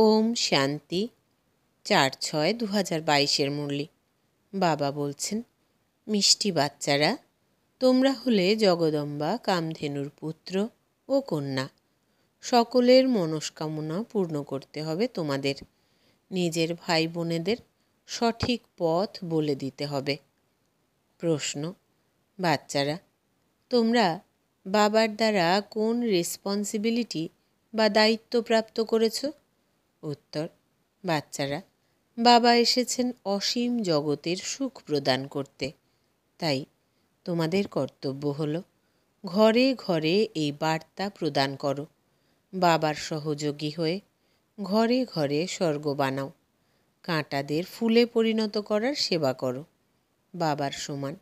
ওম শান্তি, চার ছয় দু হাজার বাইশের মুরলি। বাবা বলছেন, মিষ্টি বাচ্চারা, তোমরা হলে জগদম্বা, কামধেনুর পুত্র ও কন্যা। সকলের মনস্কামনা পূর্ণ করতে হবে তোমাদের। নিজের ভাই বোনেদের সঠিক পথ বলে দিতে হবে। প্রশ্ন, বাচ্চারা, তোমরা বাবার দ্বারা কোন রেসপন্সিবিলিটি বা দায়িত্ব প্রাপ্ত করেছ? উত্তর, বাচ্চারা, বাবা এসেছেন অসীম জগতের সুখ প্রদান করতে। তাই তোমাদের কর্তব্য হলো, ঘরে ঘরে এই বার্তা প্রদান করো। বাবার সহযোগী হয়ে ঘরে ঘরে স্বর্গ বানাও। কাঁটাদের ফুলে পরিণত করার সেবা করো। বাবার সমান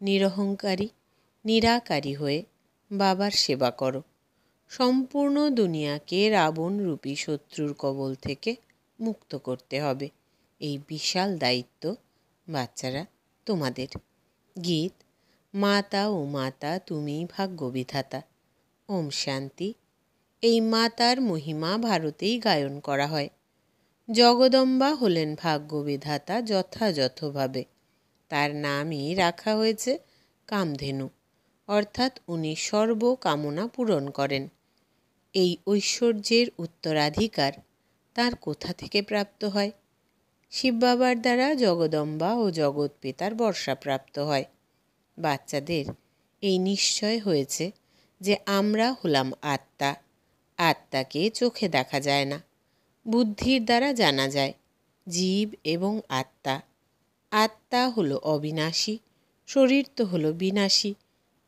নিরহংকারী, নিরাকারী হয়ে বাবার সেবা করো। সম্পূর্ণ দুনিয়াকে রাবণ রূপী শত্রুর কবল থেকে মুক্ত করতে হবে। এই বিশাল দায়িত্ব, বাচ্চারা, তোমাদের। গীত, মাতা ও মাতা তুমি ভাগ্যবিধাতা। ওম শান্তি। এই মাতার মহিমা ভারতেই গায়ন করা হয়। জগদম্বা হলেন ভাগ্যবিধাতা যথাযথভাবে। তার নামই রাখা হয়েছে কামধেনু। অর্থাৎ উনি সর্বকামনা পূরণ করেন। এই ঐশ্বর্যের উত্তরাধিকার তার কোথা থেকে প্রাপ্ত হয়? শিব বাবার দ্বারা জগদম্বা ও জগৎ পিতার বর্ষা প্রাপ্ত হয়। বাচ্চাদের এই নিশ্চয় হয়েছে যে আমরা হলাম আত্মা। আত্মাকে চোখে দেখা যায় না, বুদ্ধির দ্বারা জানা যায়, জীব এবং আত্মা। আত্মা হলো অবিনাশী, শরীর তো হলো বিনাশী,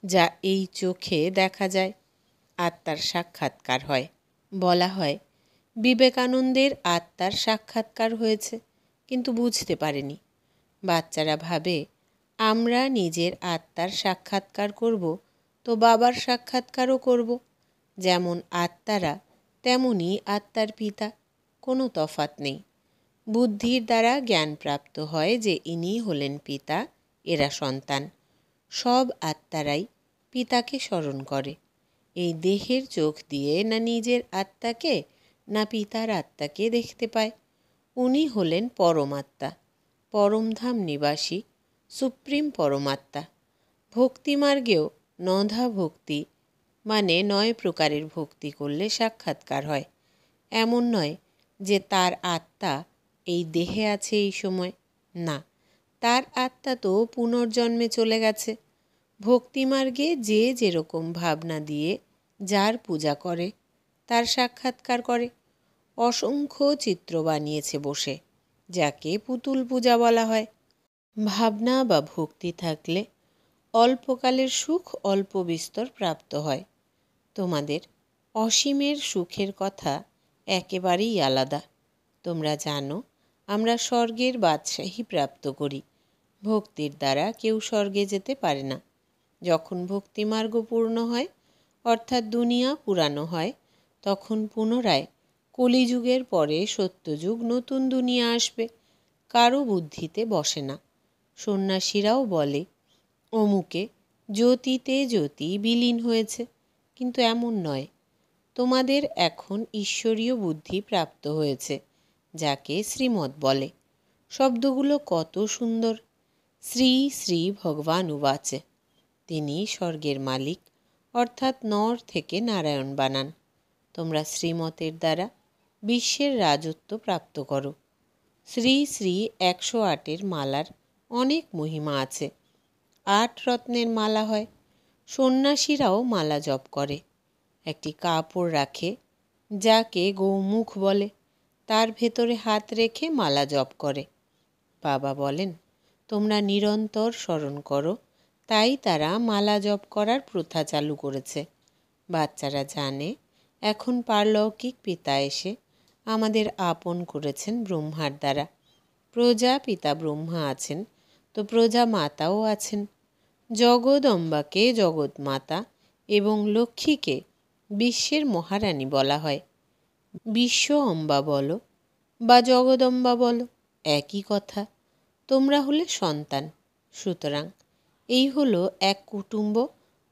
যা এই চোখে দেখা যায়। আত্মার সাক্ষাৎকার হয়। বলা হয়, বিবেকানন্দের আত্মার সাক্ষাৎকার হয়েছে, কিন্তু বুঝতে পারেনি। বাচ্চারা ভাবে, আমরা নিজের আত্মার সাক্ষাৎকার করব, তো বাবার সাক্ষাৎকারও করব। যেমন আত্মারা তেমনই আত্মার পিতা, কোনো তফাত নেই। বুদ্ধির দ্বারা জ্ঞান প্রাপ্ত হয় যে ইনি হলেন পিতা, এরা সন্তান। সব আত্মারাই পিতাকে স্মরণ করে। এই দেহের চোখ দিয়ে না নিজের আত্মাকে, না পিতার আত্মাকে দেখতে পায়। উনি হলেন পরমাত্মা, পরমধাম নিবাসী, সুপ্রিম পরমাত্মা। ভক্তিমার্গেও নধা ভক্তি মানে নয় প্রকারের ভক্তি করলে সাক্ষাৎকার হয়। এমন নয় যে তার আত্মা এই দেহে আছে এই সময়, না। তার আত্মা তো পুনর্জন্মে চলে গেছে। ভক্তিমার্গে যে যেরকম ভাবনা দিয়ে যার পূজা করে, তার সাক্ষাৎকার করে। অসংখ্য চিত্র বানিয়েছে বসে, যাকে পুতুল পূজা বলা হয়। ভাবনা বা ভক্তি থাকলে অল্পকালের সুখ অল্প বিস্তর প্রাপ্ত হয়। তোমাদের অসীমের সুখের কথা একেবারেই আলাদা। তোমরা জানো, আমরা স্বর্গের বাদশাহী প্রাপ্ত করি। ভক্তির দ্বারা কেউ স্বর্গে যেতে পারে না। যখন ভক্তিমার্গ পূর্ণ হয় অর্থাৎ দুনিয়া পুরানো হয়, তখন পুনরায় কলিযুগের পরে সত্যযুগ নতুন দুনিয়া আসবে কারও বুদ্ধিতে বসে না। সন্ন্যাসীরাও বলে, অমুকে জ্যোতিতে জ্যোতি বিলীন হয়েছে, কিন্তু এমন নয়। তোমাদের এখন ঈশ্বরীয় বুদ্ধি প্রাপ্ত হয়েছে, যাকে শ্রীমৎ বলে। শব্দগুলো কত সুন্দর। শ্রী শ্রী ভগবান উবাচে। তিনি স্বর্গের মালিক। অর্থাৎ নর থেকে নারায়ণ বানান। তোমরা শ্রীমতের দ্বারা বিশ্বের রাজত্ব প্রাপ্ত করো। শ্রী শ্রী একশো আটের মালার অনেক মহিমা আছে। আট রত্নের মালা হয়। সন্ন্যাসীরাও মালা জপ করে। একটি কাপড় রাখে, যাকে গৌমুখ বলে। তার ভেতরে হাত রেখে মালা জপ করে। বাবা বলেন, তোমরা নিরন্তর স্মরণ করো তাই তারা মালা জপ করার প্রথা চালু করেছে। বাচ্চারা জানে, এখন পারলৌকিক পিতা এসে আমাদের আপন করেছেন ব্রহ্মার দ্বারা। প্রজা পিতা ব্রহ্মা আছেন, তো প্রজা মাতাও আছেন। জগদম্বাকে জগৎ মাতা এবং লক্ষ্মীকে বিশ্বের মহারানী বলা হয়। বিশ্ব অম্বা বলো বা জগদম্বা বলো, একই কথা। তোমরা হলে সন্তান, সুতরাং এই হলো এক কুটুম্ব,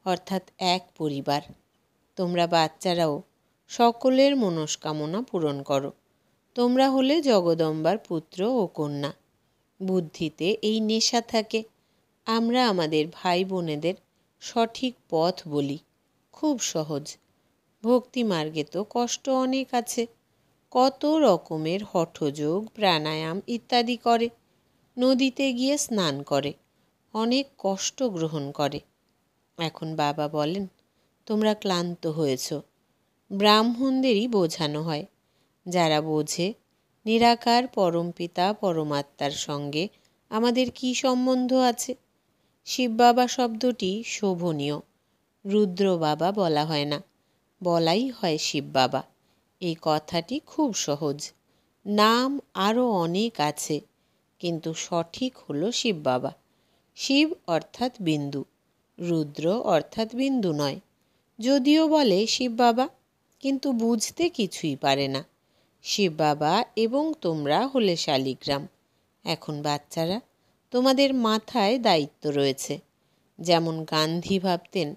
অর্থাৎ এক পরিবার। তোমরা বাচ্চারাও, সকলের মনস্কামনা পূরণ করো। তোমরা হলে জগদম্বার পুত্র ও কন্যা। বুদ্ধিতে এই নেশা থাকে। আমরা আমাদের ভাই বোনেদের সঠিক পথ বলি। খুব সহজ। ভক্তি মার্গে তো কষ্ট অনেক আছে। কত রকমের হঠযোগ, প্রাণায়াম ইত্যাদি করে। নদীতে গিয়ে স্নান করে। অনেক কষ্ট গ্রহণ করে। এখন বাবা বলেন, তোমরা ক্লান্ত হয়েছ। ব্রাহ্মণদেরই বোঝানো হয়। যারা বোঝে, নিরাকার পরমপিতা, পরমাত্মার সঙ্গে আমাদের কি সম্বন্ধ আছে? শিব বাবা শব্দটি শোভনীয়। রুদ্র বাবা বলা হয় না, বলাই হয় শিব বাবা। এই কথাটি খুব সহজ। নাম আরও অনেক আছে, কিন্তু সঠিক হলো শিব বাবা। শিব অর্থাৎ বিন্দু, রুদ্র অর্থাৎ বিন্দু নয়। যদিও বলে শিব বাবা, কিন্তু বুঝতে কিছুই পারে না। শিব বাবা এবং তোমরা হলে শালিগ্রাম। এখন বাচ্চারা, তোমাদের মাথায় দায়িত্ব রয়েছে। যেমন গান্ধী ভাবতেন,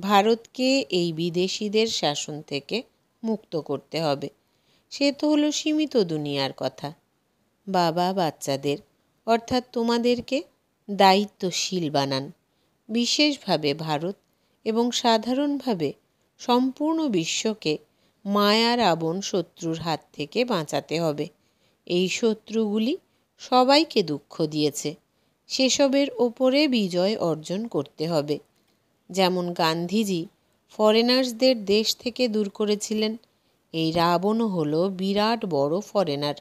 ভারতকে এই বিদেশিদের শাসন থেকে মুক্ত করতে হবে। সে তো হলো সীমিত দুনিয়ার কথা। বাবা বাচ্চাদের, অর্থাৎ তোমাদেরকে দায়িত্বশীল বানান। বিশেষভাবে ভারত এবং সাধারণভাবে সম্পূর্ণ বিশ্বকে মায়ার আবন শত্রুর হাত থেকে বাঁচাতে হবে। এই শত্রুগুলি সবাইকে দুঃখ দিয়েছে। সেসবের ওপরে বিজয় অর্জন করতে হবে। যেমন গান্ধীজি ফরেনার্সদের দেশ থেকে দূর করেছিলেন, এই রাবণও হলো বিরাট বড় ফরেনার।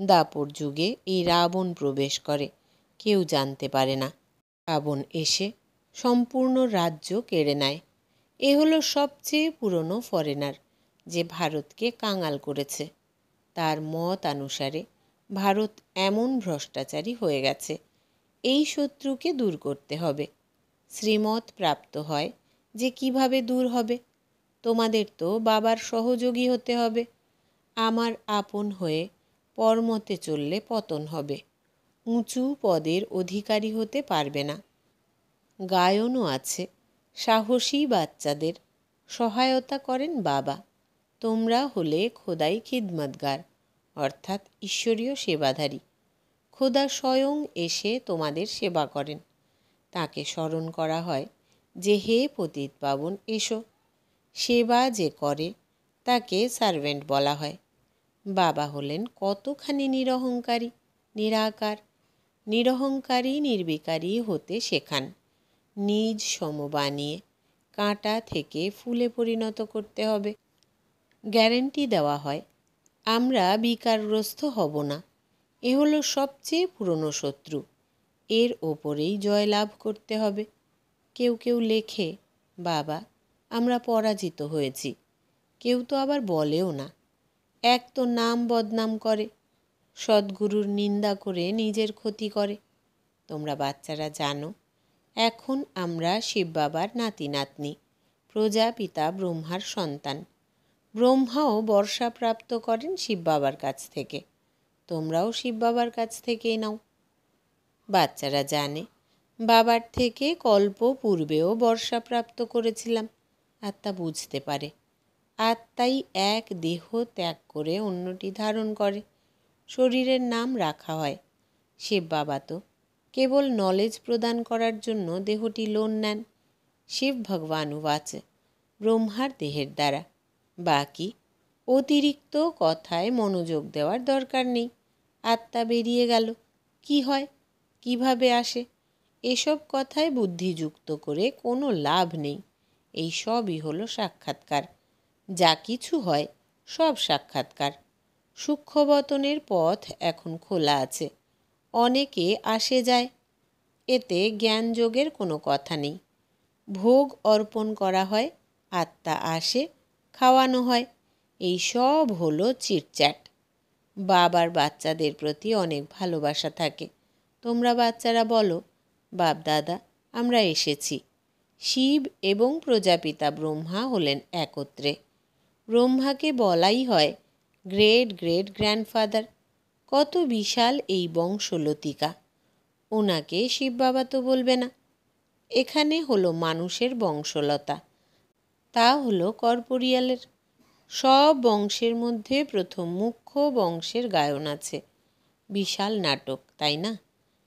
দাপর যুগে এই রাবণ প্রবেশ করে। কেউ জানতে পারে না। রাবণ এসে সম্পূর্ণ রাজ্য কেড়ে নেয়। এ হলো সবচেয়ে পুরনো ফরেনার যে ভারতকে কাঙাল করেছে। তার মত অনুসারে ভারত এমন ভ্রষ্টাচারী হয়ে গেছে, এই শত্রুকে দূর করতে হবে। শ্রীমত প্রাপ্ত হয় যে কীভাবে দূর হবে? তোমাদের তো বাবার সহযোগী হতে হবে। আমার আপন হয়ে পরমতে চললে পতন হবে। উঁচু পদের অধিকারী হতে পারবে না। গায়নও আছে, সাহসী বাচ্চাদের। সহায়তা করেন বাবা। তোমরা হলে খোদাই খিদমতগার, অর্থাৎ ঈশ্বরীয় সেবাধারী। খোদা স্বয়ং এসে তোমাদের সেবা করেন। তাকে স্মরণ করা হয় যে, হে পতিত পাবন, এসো। সেবা যে করে, তাকে সার্ভেন্ট বলা হয়। বাবা হলেন কতখানি নিরহংকারী, নিরাকার নিরহংকারী নির্বিকারী হতে শেখান। নিজ সম বানিয়ে কাঁটা থেকে ফুলে পরিণত করতে হবে। গ্যারেন্টি দেওয়া হয়, আমরা বিকারগ্রস্ত হব না। এ হলো সবচেয়ে পুরনো শত্রু। এর ওপরেই জয়লাভ করতে হবে। কেউ কেউ লেখে, বাবা, আমরা পরাজিত হয়েছি। কেউ তো আবার বলেও না। এক তো নাম বদনাম করে সদ্গুরুর নিন্দা করে নিজের ক্ষতি করে। তোমরা বাচ্চারা জানো, এখন আমরা শিব বাবার নাতি নাতনি প্রজাপিতা ব্রহ্মার সন্তান। ব্রহ্মাও বর্ষা প্রাপ্ত করেন শিব বাবার কাছ থেকে। তোমরাও শিব বাবার কাছ থেকেই নাও। বাচ্চারা জানে, বাবার থেকে কল্প পূর্বেও বর্ষা প্রাপ্ত করেছিলাম। আত্মা বুঝতে পারে, আত্মাই এক দেহ ত্যাগ করে অন্যটি ধারণ করে। শরীরের নাম রাখা হয়। শিব বাবা তো। কেবল নলেজ প্রদান করার জন্য দেহটি লোন নেন। শিব ভগবান উবাচ ব্রহ্মার দেহের দ্বারা। বাকি অতিরিক্ত কথায় মনোযোগ দেওয়ার দরকার নেই। আত্মা বেরিয়ে গেল। কি হয়? কীভাবে আসে? এসব কথায় বুদ্ধিযুক্ত করে কোনো লাভ নেই। এই সবই হলো সাক্ষাৎকার। যা কিছু হয় সব সাক্ষাৎকার। সূক্ষ্মবতনের পথ এখন খোলা আছে। অনেকে আসে যায়। এতে জ্ঞানযোগের কোনো কথা নেই। ভোগ অর্পণ করা হয়, আত্মা আসে, খাওয়ানো হয়। এই সব হলো চিটচ্যাট। বাবার বাচ্চাদের প্রতি অনেক ভালোবাসা থাকে। তোমরা বাচ্চারা বলো, বাপ দাদা, আমরা এসেছি। শিব এবং প্রজাপিতা ব্রহ্মা হলেন একত্রে। ব্রহ্মাকে বলাই হয় গ্রেট গ্রেট গ্র্যান্ডফাদার কত বিশাল এই বংশলতিকা। ওনাকে শিব বাবা তো বলবে না। এখানে হলো মানুষের বংশলতা, তা হলো কর্পোরিয়ালের। সব বংশের মধ্যে প্রথম মুখ্য বংশের গায়ন আছে। বিশাল নাটক, তাই না?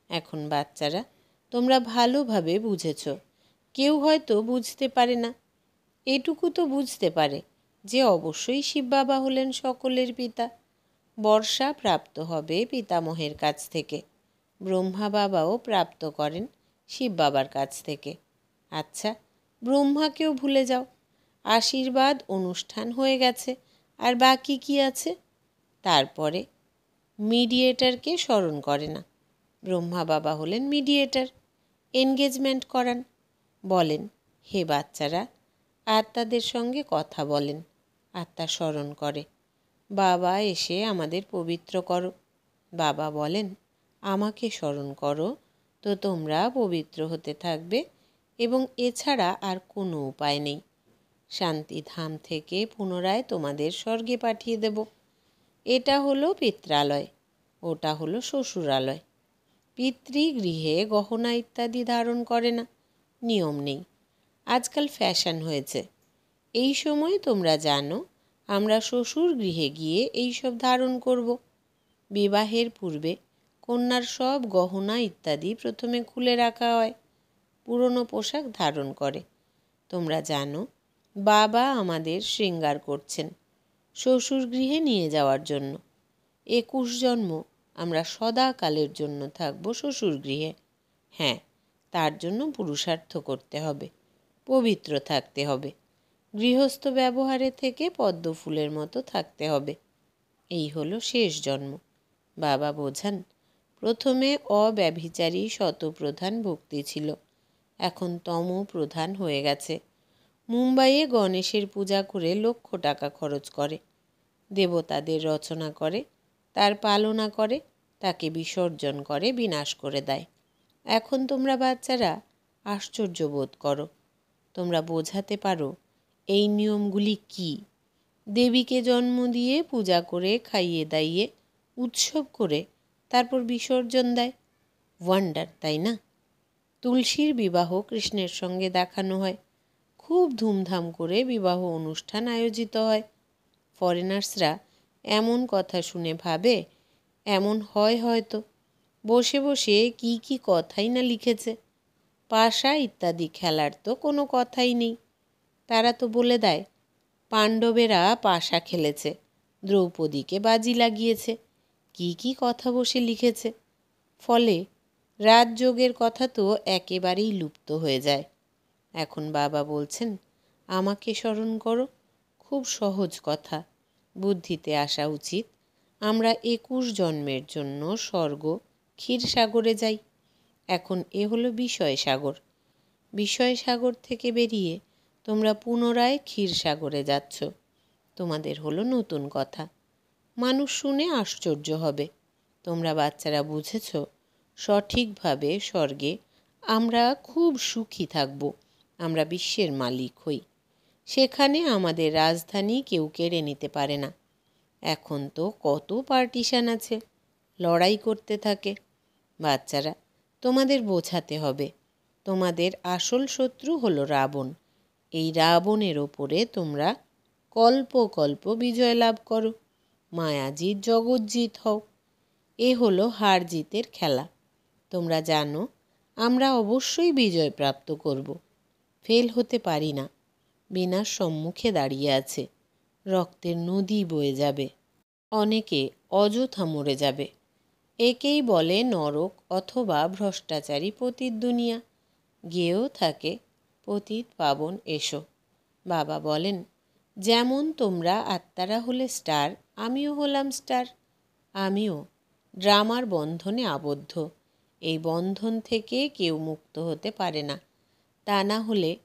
এখন বাচ্চারা, তোমরা ভালোভাবে বুঝেছ। কেউ হয়তো বুঝতে পারে না। এটুকু তো বুঝতে পারে। যে অবশ্যই শিব বাবা হলেন সকলের পিতা। বর্ষা প্রাপ্ত হবে পিতামহের কাছ থেকে। ব্রহ্মা বাবাও প্রাপ্ত করেন শিব বাবার কাছ থেকে। আচ্ছা ব্রহ্মাকেও ভুলে যাও। আশীর্বাদ অনুষ্ঠান হয়ে গেছে। আর বাকি কি আছে? তারপরে মিডিয়েটারকে স্মরণ করে না। ব্রহ্মা বাবা হলেন মিডিয়েটার। এনগেজমেন্ট করান। বলেন, হে বাচ্চারা আত্মাদের সঙ্গে কথা বলেন। আত্মা স্মরণ করে। বাবা এসে আমাদের পবিত্র করো। বাবা বলেন, আমাকে স্মরণ করো, তো তোমরা পবিত্র হতে থাকবে এবং এছাড়া আর কোনো উপায় নেই। শান্তিধাম থেকে পুনরায় তোমাদের স্বর্গে পাঠিয়ে দেব। এটা হলো পিত্রালয়, ওটা হলো শ্বশুরালয়। পিতৃগৃহে গহনা ইত্যাদি ধারণ করে না, নিয়ম নেই। আজকাল ফ্যাশন হয়েছে। এই সময় তোমরা জানো, আমরা শ্বশুর গৃহে গিয়ে এইসব ধারণ করব। বিবাহের পূর্বে কন্যার সব গহনা ইত্যাদি প্রথমে খুলে রাখা হয়, পুরনো পোশাক ধারণ করে। তোমরা জানো, বাবা আমাদের শৃঙ্গার করছেন শ্বশুর গৃহে নিয়ে যাওয়ার জন্য। একুশ জন্ম, আমরা সদাকালের জন্য থাকব শ্বশুর গৃহে। হ্যাঁ তার জন্য পুরুষার্থ করতে হবে, পবিত্র থাকতে হবে। গৃহস্থ ব্যবহারে থেকে পদ্ম ফুলের মতো থাকতে হবে। এই হলো শেষ জন্ম। বাবা বোঝান, প্রথমে অব্যভিচারী শতপ্রধান ভক্তি ছিল। এখন তম প্রধান হয়ে গেছে। মুম্বাইয়ে গণেশের পূজা করে লক্ষ টাকা খরচ করে। দেবতাদের রচনা করে, তার পালনা করে, তাকে বিসর্জন করে, বিনাশ করে দেয়। এখন তোমরা বাচ্চারা আশ্চর্য বোধ করো। তোমরা বোঝাতে পারো এই নিয়মগুলি কি? দেবীকে জন্ম দিয়ে পূজা করে, খাইয়ে দাইয়ে, উৎসব করে, তারপর বিসর্জন দেয়। ওয়ান্ডার তাই না? তুলসীর বিবাহ কৃষ্ণের সঙ্গে দেখানো হয়। খুব ধুমধাম করে বিবাহ অনুষ্ঠান আয়োজিত হয়। ফরেনার্সরা এমন কথা শুনে ভাবে, এমন হয় হয়তো। বসে বসে কি কি কথাই না লিখেছে। পাশা ইত্যাদি খেলার তো কোনো কথাই নেই। তারা তো বলে দেয়, পাণ্ডবেরা পাশা খেলেছে, দ্রৌপদীকে বাজি লাগিয়েছে, কি কি কথা বসে লিখেছে। ফলে রাজযোগের কথা তো একেবারেই লুপ্ত হয়ে যায়। এখন বাবা বলছেন, আমাকে স্মরণ করো, খুব সহজ কথা, বুদ্ধিতে আসা উচিত, আমরা একুশ জন্মের জন্য স্বর্গ ক্ষীরসাগরে যাই। এখন এ হলো বিষয় সাগর। বিষয় সাগর থেকে বেরিয়ে তোমরা পুনরায় ক্ষীরসাগরে যাচ্ছ। তোমাদের হলো নতুন কথা। মানুষ শুনে আশ্চর্য হবে। তোমরা বাচ্চারা বুঝেছ, সঠিকভাবে স্বর্গে আমরা খুব সুখী থাকব, আমরা বিশ্বের মালিক হই। সেখানে আমাদের রাজধানী কেউ কেড়ে নিতে পারে না। এখন তো কত পার্টিশান আছে, লড়াই করতে থাকে। বাচ্চারা, তোমাদের বোঝাতে হবে, তোমাদের আসল শত্রু হলো রাবণ। এই রাবণের ওপরে তোমরা কল্প কল্প বিজয় লাভ করো। মায়াজিৎ জগজ্জিৎ হও। এ হলো হার জিতের খেলা। তোমরা জানো, আমরা অবশ্যই বিজয় প্রাপ্ত করব। ফেল হতে পারি না। বিনার সম্মুখে দাঁড়িয়ে আছে। রক্তের নদী বয়ে যাবে। অনেকে অযথা মরে যাবে। একেই বলে নরক অথবা ভ্রষ্টাচারী পতিত দুনিয়া গেয়েও থাকে পতিত পাবন এসো। বাবা বলেন, যেমন তোমরা আত্মারা হলে স্টার, আমিও হলাম স্টার। আমিও, ড্রামার বন্ধনে আবদ্ধ। এই বন্ধন থেকে কেউ মুক্ত হতে পারে না। তা না হলে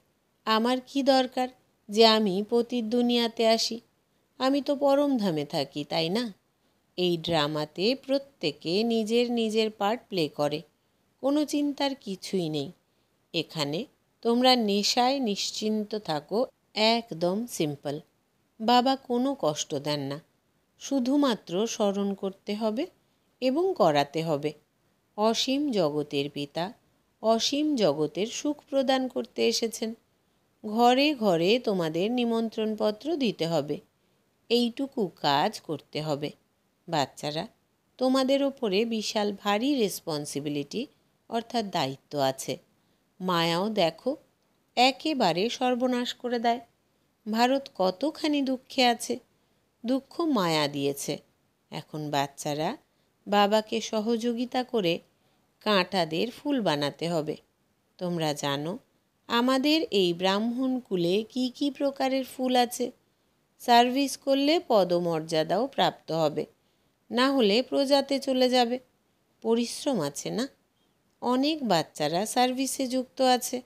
আমার কি দরকার যে আমি পতির দুনিয়াতে আসি? আমি তো পরমধামে থাকি, তাই না? এই ড্রামাতে প্রত্যেকে নিজের নিজের পার্ট প্লে করে। কোনো চিন্তার কিছুই নেই। এখানে তোমরা নেশায় নিশ্চিন্ত থাকো, একদম সিম্পল। বাবা কোনো কষ্ট দেন না। শুধুমাত্র স্মরণ করতে হবে এবং করাতে হবে। অসীম জগতের পিতা, অসীম জগতের সুখ প্রদান করতে এসেছেন। ঘরে ঘরে তোমাদের নিমন্ত্রণপত্র দিতে হবে। এইটুকু কাজ করতে হবে। বাচ্চারা, তোমাদের ওপরে বিশাল ভারী রেসপন্সিবিলিটি অর্থাৎ দায়িত্ব আছে। মায়াও দেখো, একেবারে সর্বনাশ করে দেয়। ভারত কতখানি দুঃখে আছে, দুঃখ মায়া দিয়েছে। এখন বাচ্চারা বাবাকে সহযোগিতা করে কাঁটাদের ফুল বানাতে হবে। তোমরা জানো, আমাদের এই ব্রাহ্মণ কুলে কি কি প্রকারের ফুল আছে। সার্ভিস করলে পদমর্যাদাও প্রাপ্ত হবে, না হলে প্রজাতে চলে যাবে। পরিশ্রম আছে না? অনেক বাচ্চারা সার্ভিসে যুক্ত আছে।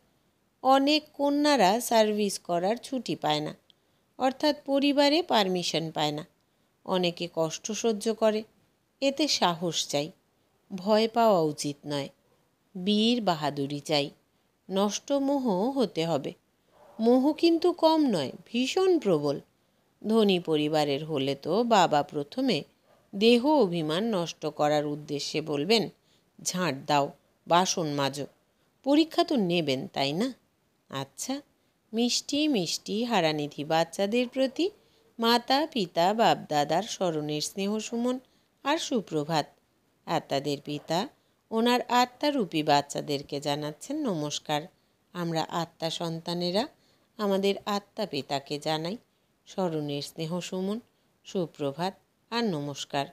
অনেক কন্যারা সার্ভিস করার ছুটি পায় না। অর্থাৎ পরিবারে পারমিশন পায় না। অনেকে কষ্ট সহ্য করে, এতে সাহস চাই। ভয় পাওয়া উচিত নয়। বীর বাহাদুরি চাই। নষ্ট মোহ হতে হবে। মোহ কিন্তু কম নয়, ভীষণ প্রবল। ধনী পরিবারের হলে তো বাবা প্রথমে দেহ অভিমান নষ্ট করার উদ্দেশ্যে বলবেন, ঝাঁট দাও। বাসন মাজো। পরীক্ষা তো নেবেন, তাই না? আচ্ছা মিষ্টি মিষ্টি হারানিধি বাচ্চাদের প্রতি মাতা, পিতা, বাপদাদার স্মরণের স্নেহ সুমন আর সুপ্রভাত। আত্মাদের পিতা, ওনার আত্মারূপী বাচ্চাদেরকে জানাচ্ছেন নমস্কার। আমরা আত্মা সন্তানেরা, আমাদের আত্মা পিতাকে জানাই স্মরণের স্নেহ সুমন, সুপ্রভাত আর নমস্কার।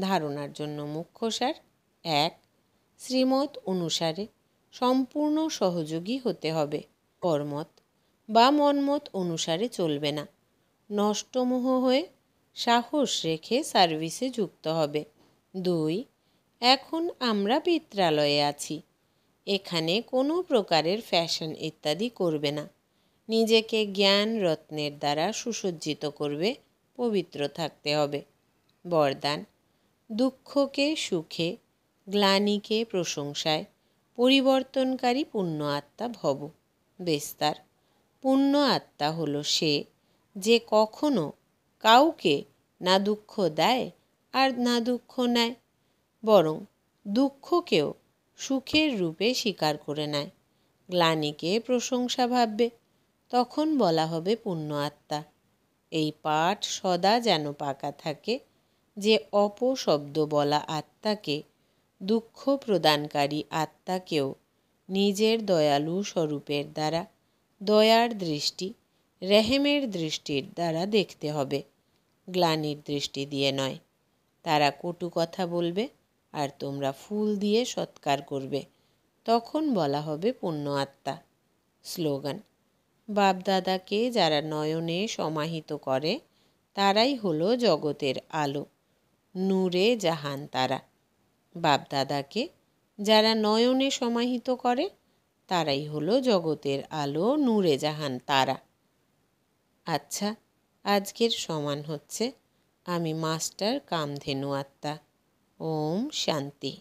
ধারণার জন্য মুখ্যসার এক শ্রীমত অনুসারে সম্পূর্ণ সহযোগী হতে হবে। কর্মত বা মনমত অনুসারে চলবে না। নষ্টমোহ হয়ে সাহস রেখে সার্ভিসে যুক্ত হবে। দুই, এখন আমরা পিত্রালয়ে আছি। এখানে কোনো প্রকারের ফ্যাশন ইত্যাদি করবে না। নিজেকে জ্ঞান রত্নের দ্বারা সুসজ্জিত করবে, পবিত্র থাকতে হবে। বরদান, দুঃখকে সুখে গ্লানিকে প্রশংসায় পরিবর্তনকারী পুণ্য আত্মা ভব। বেস্তার। পুণ্য আত্মা হলো সে যে কখনো কাউকে না দুঃখ দেয় আর না দুঃখ নেয়, বরং দুঃখকেও সুখের রূপে স্বীকার করে নেয়। গ্লানিকে প্রশংসা ভাববে, তখন বলা হবে পুণ্য আত্মা। এই পাঠ সদা যেন পাকা থাকে, যে অপশব্দ বলা আত্মাকে দুঃখ প্রদানকারী আত্মাকেও নিজের দয়ালু স্বরূপের দ্বারা, দয়ার দৃষ্টি, রেহেমের দৃষ্টির দ্বারা দেখতে হবে। গ্লানির দৃষ্টি দিয়ে নয়। তারা কটু কথা বলবে আর তোমরা ফুল দিয়ে সৎকার করবে। তখন বলা হবে পুণ্য আত্মা। স্লোগান, বাপদাদাকে যারা নয়নে সমাহিত করে, তারাই হলো জগতের আলো, নূরে জাহান তারা। বাপদাদাকে, যারা নয়নে সমাহিত করে, তারাই হলো জগতের আলো নূরে জাহান তারা। আচ্ছা আজকের সমান হচ্ছে, আমি মাস্টার কামধেনু আত্মা। ওম শান্তি।